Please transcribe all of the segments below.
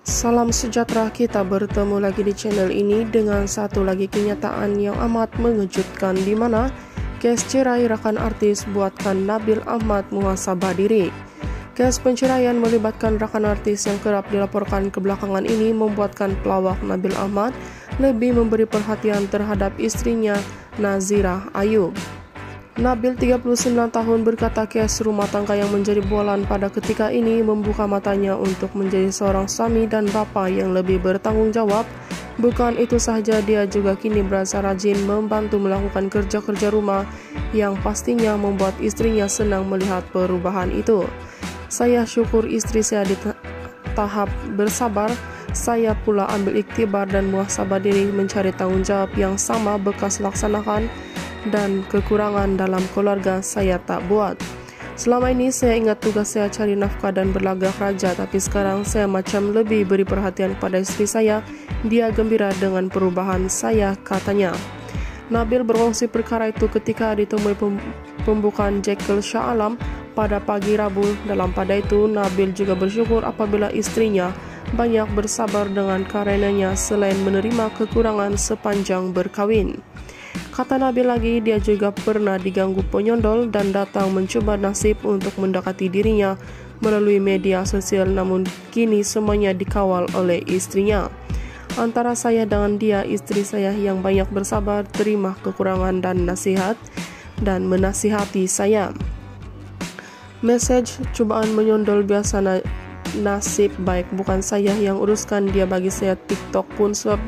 Salam sejahtera, kita bertemu lagi di channel ini dengan satu lagi kenyataan yang amat mengejutkan di mana kes cerai rekan artis buatkan Nabil Ahmad muhasabah diri. Kes penceraian melibatkan rekan artis yang kerap dilaporkan kebelakangan ini membuatkan pelawak Nabil Ahmad lebih memberi perhatian terhadap istrinya Nazira Ayub. Nabil 39 tahun berkata kes rumah tangga yang menjadi bualan pada ketika ini membuka matanya untuk menjadi seorang suami dan bapak yang lebih bertanggung jawab. Bukan itu saja dia juga kini berasa rajin membantu melakukan kerja-kerja rumah yang pastinya membuat istrinya senang melihat perubahan itu. Saya syukur istri saya di tahap bersabar, saya pula ambil iktibar dan muhasabah diri mencari tanggung jawab yang sama bekas laksanakan dan kekurangan dalam keluarga saya tak buat. Selama ini saya ingat tugas saya cari nafkah dan berlagak raja, tapi sekarang saya macam lebih beri perhatian pada istri saya. Dia gembira dengan perubahan saya, katanya. Nabil berfungsi perkara itu ketika ditemui pembukaan Jekyll Shah Alam pada pagi Rabu. Dalam pada itu, Nabil juga bersyukur apabila istrinya banyak bersabar dengan karenanya selain menerima kekurangan sepanjang berkawin. Kata Nabi lagi, dia juga pernah diganggu penyondol dan datang mencoba nasib untuk mendekati dirinya melalui media sosial namun kini semuanya dikawal oleh istrinya. Antara saya dengan dia, istri saya yang banyak bersabar terima kekurangan dan nasihat dan menasihati saya. Message cobaan menyondol biasa na nasib baik bukan saya yang uruskan dia bagi saya TikTok pun sebab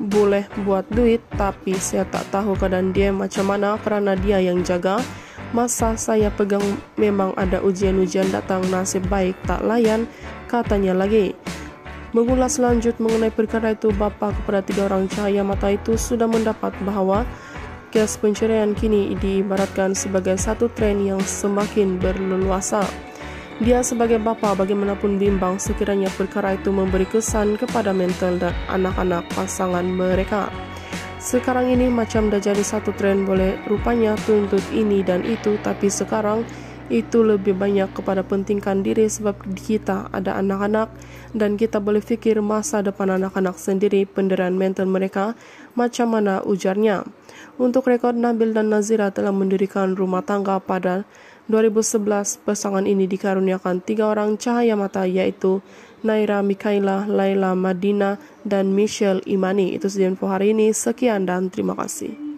boleh buat duit tapi saya tak tahu keadaan dia macam mana karena dia yang jaga. Masa saya pegang memang ada ujian-ujian datang nasib baik tak layan katanya lagi. Mengulas lanjut mengenai perkara itu bapa kepada tiga orang cahaya mata itu sudah mendapat bahwa kes pencerian kini diibaratkan sebagai satu tren yang semakin berleluasa dia sebagai bapa bagaimanapun bimbang sekiranya perkara itu memberi kesan kepada mental dan anak-anak pasangan mereka. Sekarang ini macam dah jadi satu tren boleh rupanya tuntut ini dan itu tapi sekarang itu lebih banyak kepada pentingkan diri sebab kita ada anak-anak dan kita boleh fikir masa depan anak-anak sendiri penderitaan mental mereka macam mana ujarnya. Untuk rekod Nabil dan Nazira telah mendirikan rumah tangga pada 2011, pasangan ini dikaruniakan tiga orang cahaya mata yaitu Naira Mikaela, Laila Madina, dan Michelle Imani. Itu saja info hari ini. Sekian dan terima kasih.